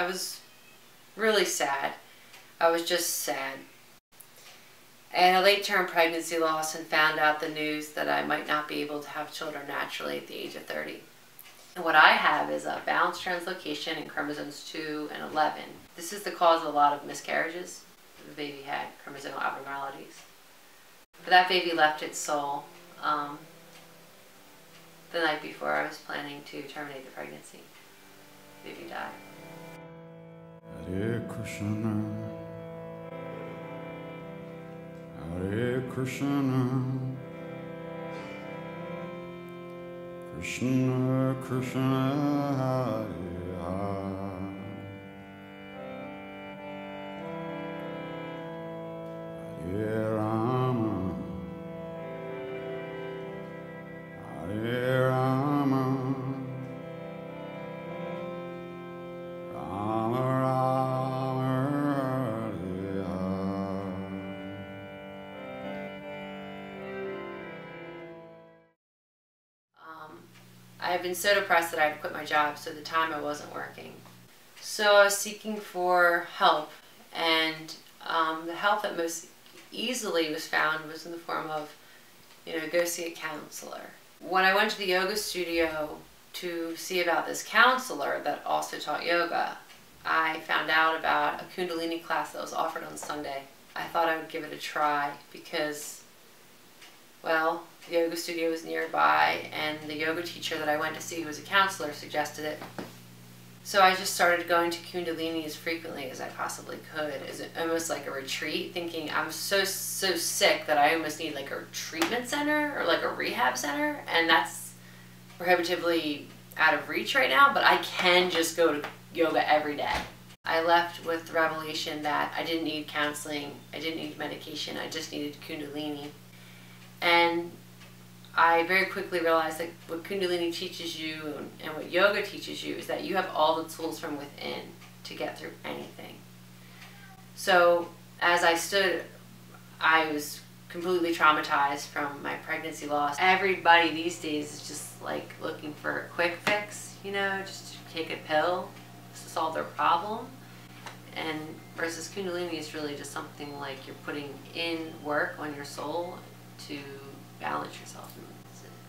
I was really sad. I was just sad. And a late term pregnancy loss and found out the news that I might not be able to have children naturally at the age of 30. And what I have is a balanced translocation in chromosomes 2 and 11. This is the cause of a lot of miscarriages. The baby had chromosomal abnormalities. But that baby left its soul um, the night before I was planning to terminate the pregnancy. The baby died. Hare Krishna, Hare Krishna, Krishna Krishna, Hare Hare, Hare I had been so depressed that I had quit my job, so the time I wasn't working. So I was seeking for help, and um, the help that most easily was found was in the form of, you know, go see a counselor. When I went to the yoga studio to see about this counselor that also taught yoga, I found out about a Kundalini class that was offered on Sunday. I thought I would give it a try because well, the yoga studio was nearby, and the yoga teacher that I went to see, who was a counselor, suggested it. So I just started going to Kundalini as frequently as I possibly could, as almost like a retreat, thinking I'm so so sick that I almost need like a treatment center or like a rehab center, and that's prohibitively out of reach right now. But I can just go to yoga every day. I left with the revelation that I didn't need counseling, I didn't need medication, I just needed Kundalini. And I very quickly realized that what Kundalini teaches you and, what yoga teaches you is that you have all the tools from within to get through anything. So as I stood, I was completely traumatized from my pregnancy loss. Everybody these days is just like looking for a quick fix, you know, just take a pill to solve their problem. And versus Kundalini is really just something like you're putting in work on your soul to balance yourself.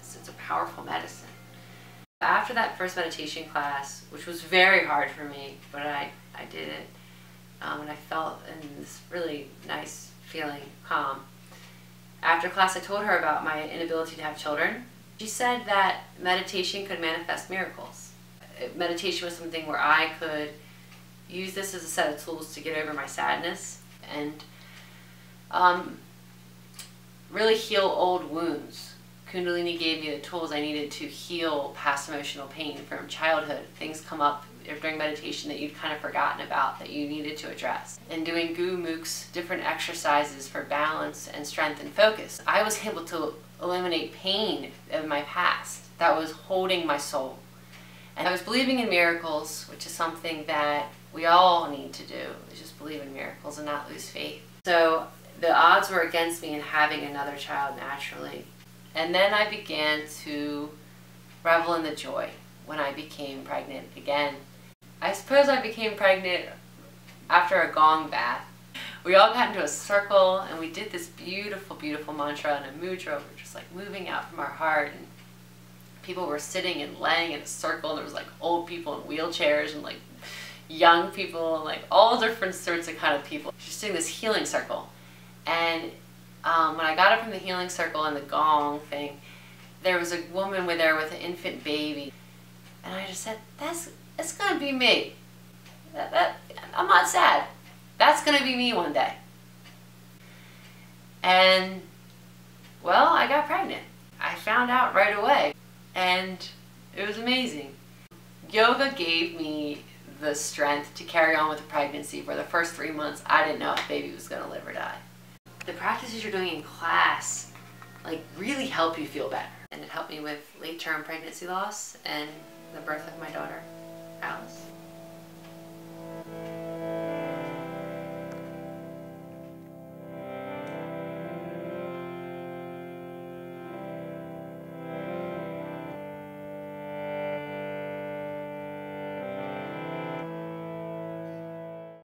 It's, it's, a powerful medicine. After that first meditation class, which was very hard for me, but I, I did it, um, and I felt in this really nice feeling, calm. After class, I told her about my inability to have children. She said that meditation could manifest miracles. Uh, Meditation was something where I could use this as a set of tools to get over my sadness and um, really heal old wounds. Kundalini gave me the tools I needed to heal past emotional pain from childhood. Things come up during meditation that you'd kind of forgotten about that you needed to address. And doing Gurmukh's different exercises for balance and strength and focus, I was able to eliminate pain of my past that was holding my soul. And I was believing in miracles, which is something that we all need to do, is just believe in miracles and not lose faith. So the odds were against me in having another child naturally. And then I began to revel in the joy when I became pregnant again. I suppose I became pregnant after a gong bath. We all got into a circle and we did this beautiful, beautiful mantra and a mudra. We're just like moving out from our heart and people were sitting and laying in a circle there was like old people in wheelchairs and like young people and like all different sorts of kind of people. Just doing this healing circle. When I got up from the healing circle and the gong thing, there was a woman with there with an infant baby. And I just said, that's, that's gonna be me. That, that, I'm not sad. That's gonna be me one day. And, well, I got pregnant. I found out right away. And it was amazing. Yoga gave me the strength to carry on with the pregnancy. For the first three months, I didn't know if baby was gonna live or die. The practices you're doing in class, like, really help you feel better. And it helped me with late-term pregnancy loss and the birth of my daughter.